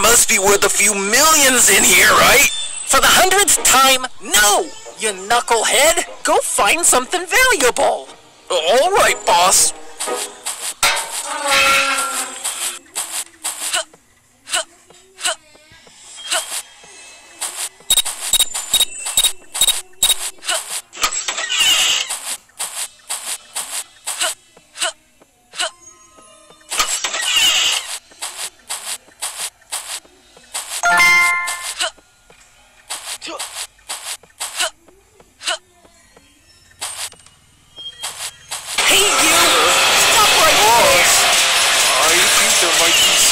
must be worth a few millions in here, right? For the hundredth time, no! You knucklehead! Go find something valuable! All right, boss.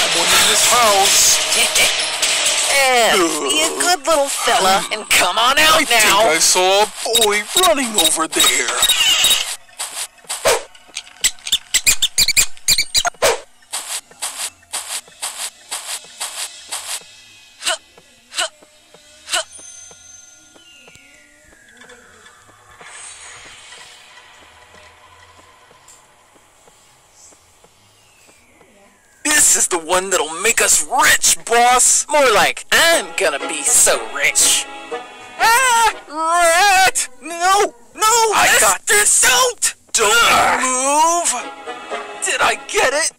Someone in this house. Be a good little fella and come on out I think now! I saw a boy running over there. This is the one that'll make us rich, boss. More like, I'm gonna be so rich. Ah, rat! No, no, I got this. Don't, don't move. Did I get it?